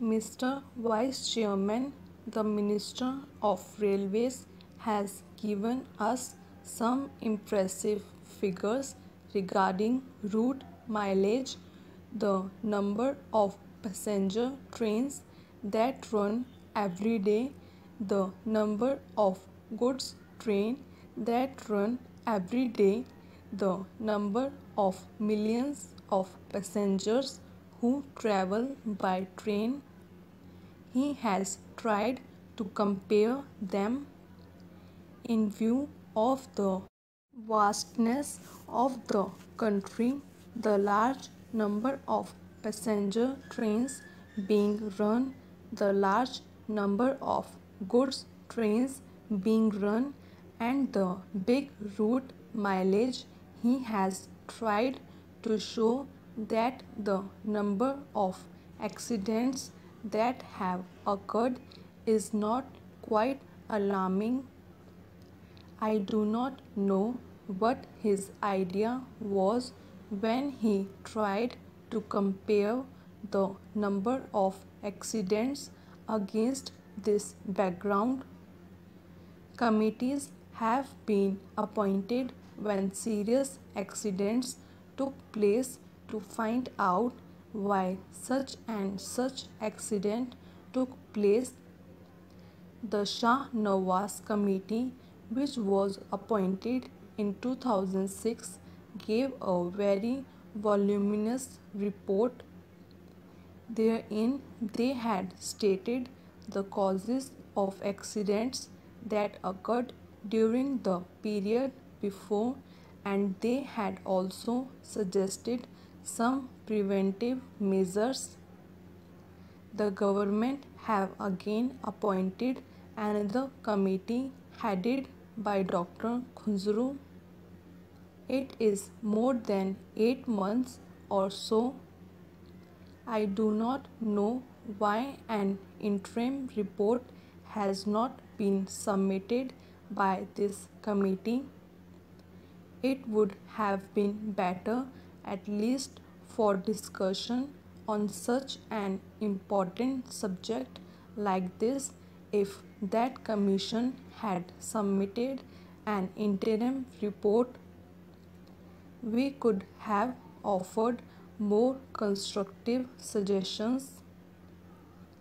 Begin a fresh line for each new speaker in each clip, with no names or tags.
Mr. Vice Chairman, the Minister of Railways has given us some impressive figures regarding route mileage, the number of passenger trains that run every day, the number of goods train that run every day, the number of millions of passengers who travel by train. He has tried to compare them in view of the vastness of the country, the large number of passenger trains being run, the large number of goods trains being run, and the big route mileage. He has tried to show that the number of accidents that have occurred is not quite alarming. I do not know what his idea was when he tried to compare the number of accidents against this background. Committees have been appointed when serious accidents took place to find out why such and such accident took place. The Shah Nawaz Committee, which was appointed in 2006, gave a very voluminous report. Therein, they had stated the causes of accidents that occurred during the period before and they had also suggested some preventive measures. The government have again appointed another committee headed by Dr. Kunzru. It is more than 8 months or so. I do not know why an interim report has not been submitted by this committee. It would have been better at least for discussion on such an important subject like this if that commission had submitted an interim report. We could have offered more constructive suggestions.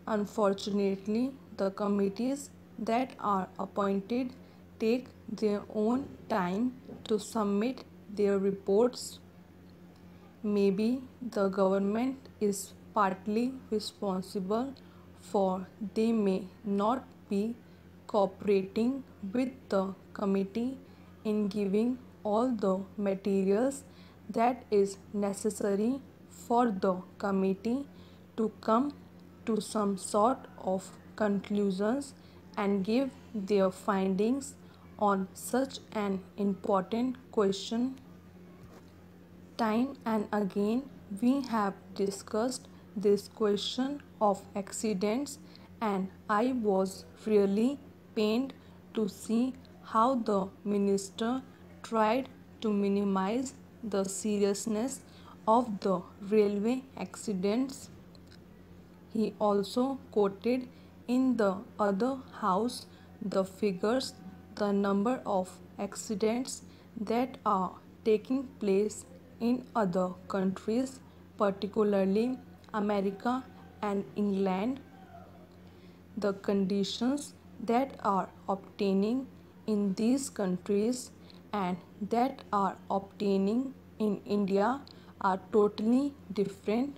Unfortunately the committees that are appointed take their own time to submit their reports. Maybe the government is partly responsible for they may not be cooperating with the committee in giving all the materials that is necessary for the committee to come to some sort of conclusions and give their findings on such an important question. Time and again we have discussed this question of accidents and I was really pained to see how the minister tried to minimize the seriousness of the railway accidents. He also quoted in the other house the figures, the number of accidents that are taking place in other countries, particularly America and England, the conditions that are obtaining in these countries and that are obtaining in India are totally different.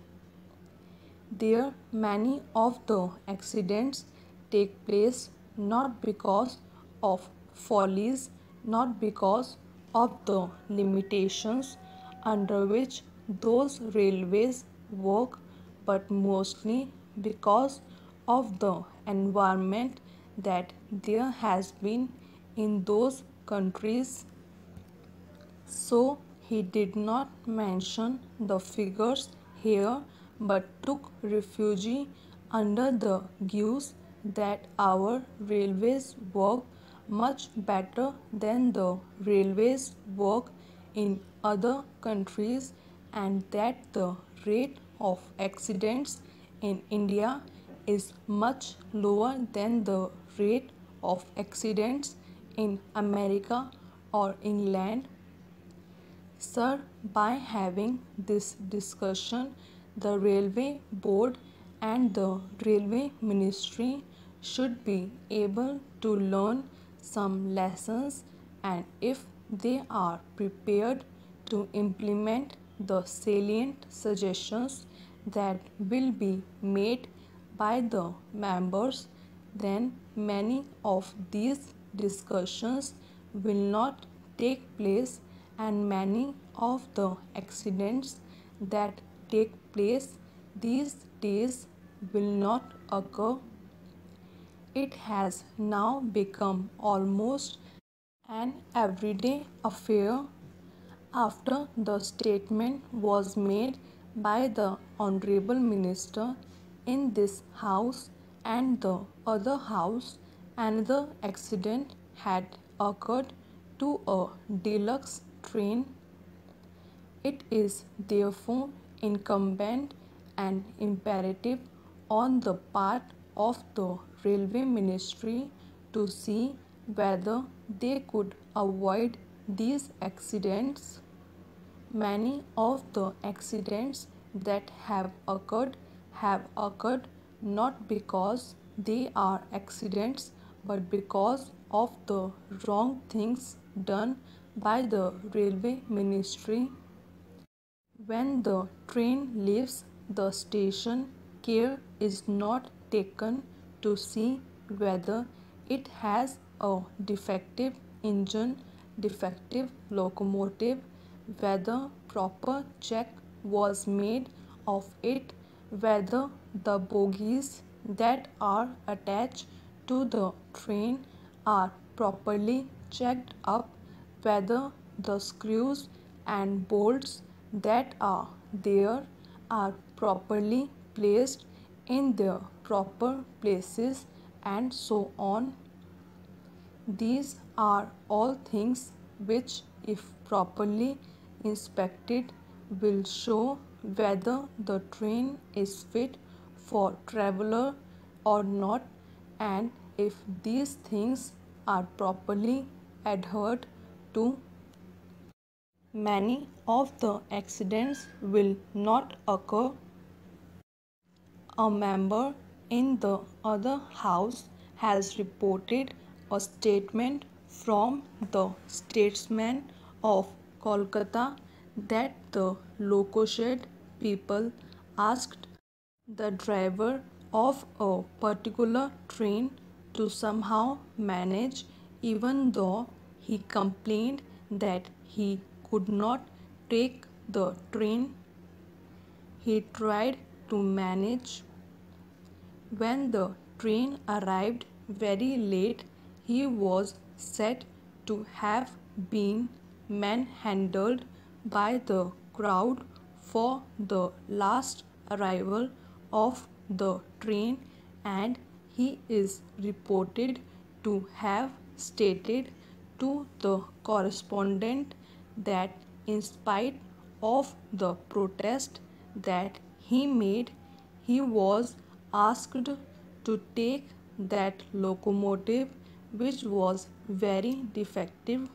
There many of the accidents take place not because of follies, not because of the limitations under which those railways work, but mostly because of the environment that there has been in those countries. So he did not mention the figures here but took refuge under the guise that our railways work much better than the railways work in other countries and that the rate of accidents in India is much lower than the rate of accidents in America or England. Sir, by having this discussion, the Railway Board and the Railway Ministry should be able to learn some lessons and if they are prepared to implement the salient suggestions that will be made by the members, then many of these discussions will not take place and many of the accidents that take place these days will not occur. It has now become almost an everyday affair after the statement was made by the Honorable Minister in this house and the other house another accident had occurred to a deluxe train. It is therefore incumbent and imperative on the part of the Railway Ministry to see whether they could avoid these accidents. Many of the accidents that have occurred have occurred not because they are accidents but because of the wrong things done by the railway ministry. When the train leaves the station, care is not taken to see whether it has a defective engine, defective locomotive, whether proper check was made of it, whether the bogies that are attached to the train are properly checked up, whether the screws and bolts that are there are properly placed in their proper places and so on. These are all things which if properly inspected will show whether the train is fit for traveler or not and if these things are properly adhered to many of the accidents will not occur. A member in the other house has reported a statement from the statesman of Kolkata that the loco shed people asked the driver of a particular train to somehow manage even though he complained that he could not take the train. He tried to manage. When the train arrived very late, he was said to have been manhandled by the crowd for the last arrival of the train and he is reported to have stated to the correspondent that in spite of the protest that he made, he was asked to take that locomotive which was very defective.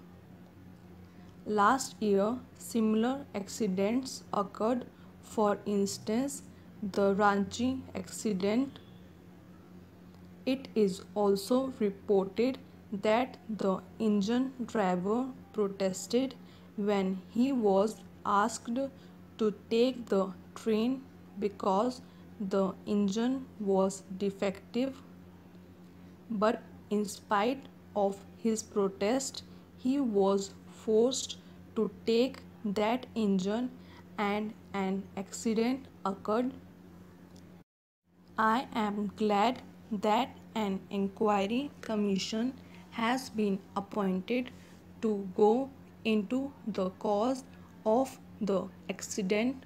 Last year, similar accidents occurred. For instance, the Ranchi accident. It is also reported that the engine driver protested when he was asked to take the train because the engine was defective. But in spite of his protest, he was forced to take that engine and an accident occurred. I am glad that an inquiry commission has been appointed to go into the cause of the accident